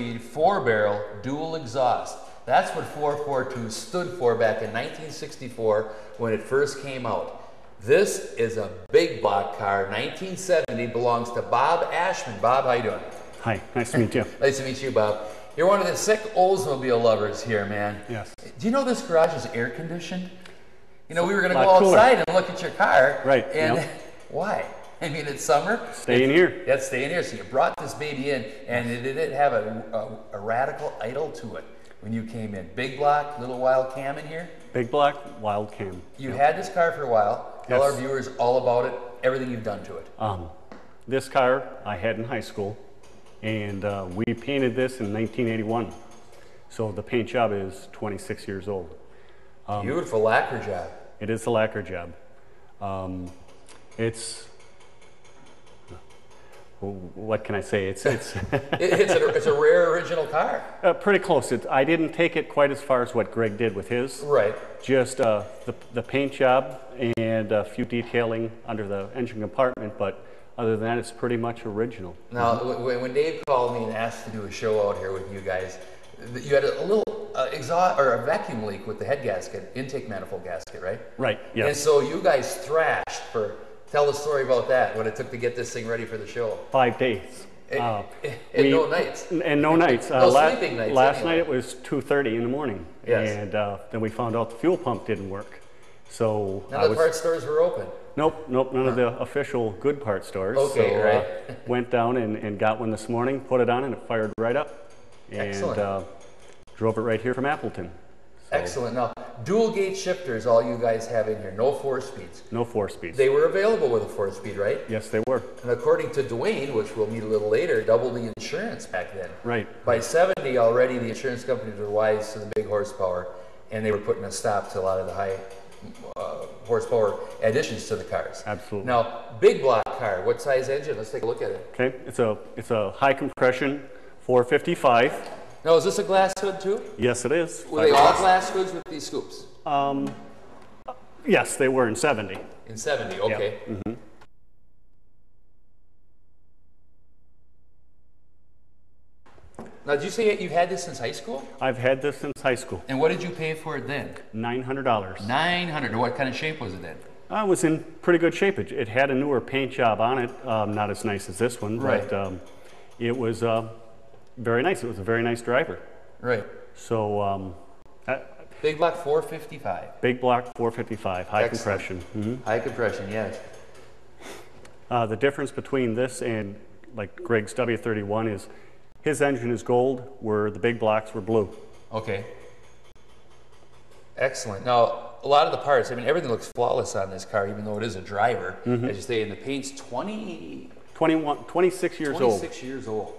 speed, four barrel, dual exhaust. That's what 442 stood for back in 1964 when it first came out. This is a big block car, 1970, belongs to Bob Ashman. Bob, how you doing? Hi, nice to meet you. Nice to meet you, Bob. You're one of the sick Oldsmobile lovers here, man. Yes. Do you know this garage is air conditioned? You know, we were going to go cooler. outside and look at your car. Right, And yep. why? I mean, it's summer. Stay in here. Yeah, staying here. So you brought this baby in, and it didn't have a, a, a radical idle to it when you came in. Big block, little wild cam in here. Big Block Wild Cam. You had this car for a while. Tell our viewers all about it, everything you've done to it. Um, this car I had in high school, and uh, we painted this in 1981. So the paint job is 26 years old. Um, Beautiful lacquer job. It is a lacquer job. Um, it's what can I say? It's it's it's, a, it's a rare original car. uh, pretty close. It, I didn't take it quite as far as what Greg did with his. Right. Just uh, the, the paint job and a few detailing under the engine compartment, but other than that, it's pretty much original. Now, w- w- when Dave called me and asked to do a show out here with you guys, you had a, a little uh, exhaust or a vacuum leak with the head gasket, intake manifold gasket, right? Right, Yeah. And so you guys thrashed for. Tell the story about that. What it took to get this thing ready for the show. Five days. And, Uh, and we- no nights. And no nights. Uh, No la- sleeping nights Last anyway. night it was 2.30 in the morning. Yes. And uh, then we found out the fuel pump didn't work. So None I of the was, parts stores were open. Nope, nope, none of the official good part stores. Okay, so, right. Uh, went down and, and got one this morning, put it on, and it fired right up. And Excellent. Uh, drove it right here from Appleton. So, Excellent. Now, dual gate shifters, all you guys have in here, no four speeds. No four speeds. They were available with a four speed, right? yes, they were. And according to Dwayne, which we'll meet a little later, double the insurance back then. Right. By 70 already, the insurance companies were wise to the big horsepower, and they were putting a stop to a lot of the high uh, horsepower additions to the cars. Absolutely. Now, big block car, what size engine? Let's take a look at it. Okay, it's a it's a high compression 455. Now, is this a glass hood too? Yes, it is. Were they all glass hoods with these scoops? Yes, they were in 70. In 70, okay. Now, did you say you've had this since high school? I've had this since high school. And what did you pay for it then? $900. 900. What kind of shape was it in? I was in pretty good shape. It, it had a newer paint job on it, um, not as nice as this one, Right. but um, it was uh, very nice. It was a very nice driver. Right. So, um, Big block 455. big block 455, high Excellent. compression. Mhm. High compression, yes. Uh, the difference between this and like Greg's W31 is his engine is gold, where the big blocks were blue. Okay. Excellent. Now, a lot of the parts, I mean, everything looks flawless on this car, even though it is a driver. As you say, and the paint's 20, 21, 26 years old. 26 years old.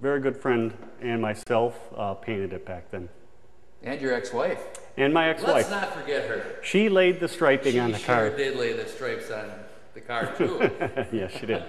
Very good friend and myself uh, painted it back then. And your ex-wife. And my ex-wife. Let's not forget her. she laid the striping She on the sure car. She did lay the stripes on the car, too. yes, she did.